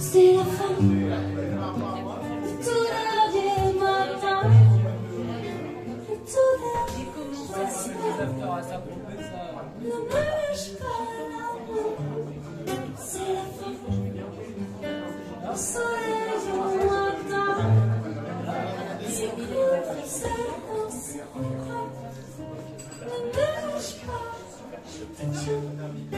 c'est la fin. Tout devient matin tout devient matin ne me lâche pas c'est la fin soleil matin c'est court c'est court c'est ne me lâche pas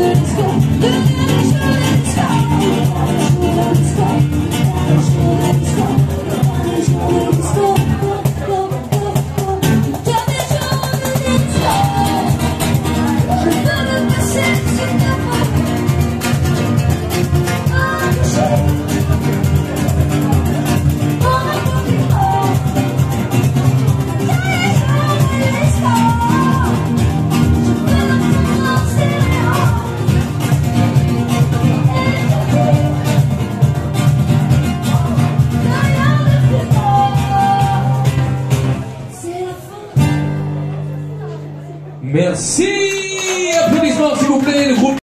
Let's go. Merci. Applaudissements, s'il vous plaît. Le groupe